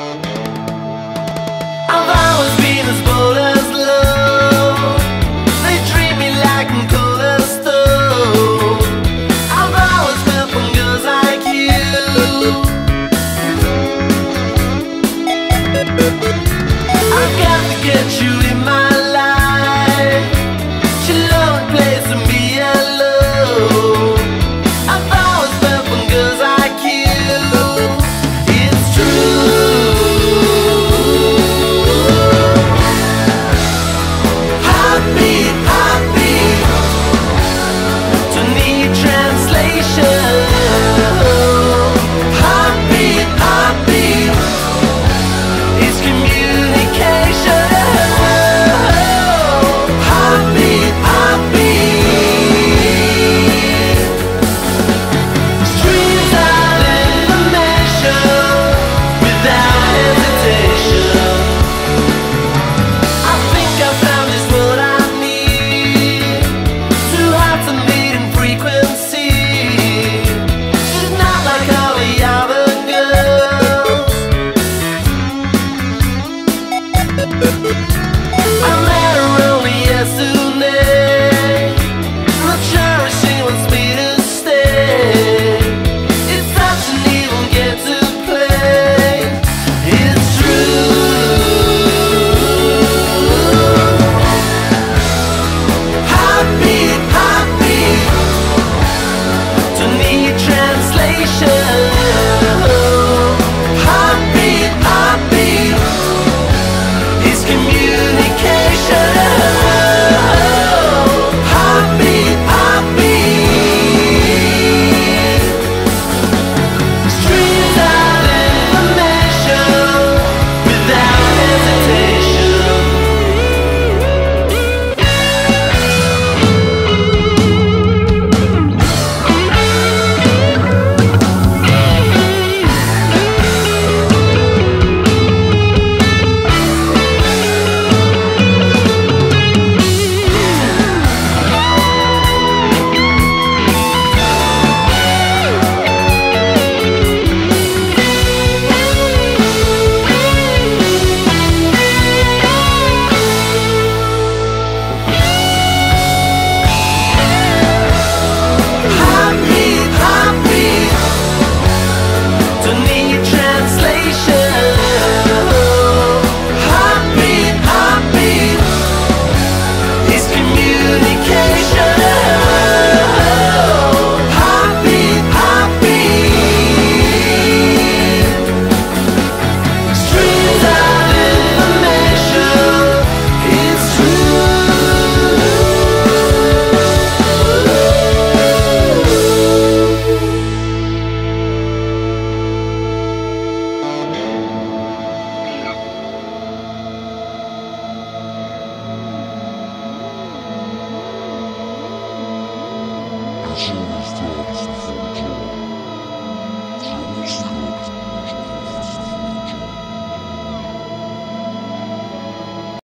I've I Yes.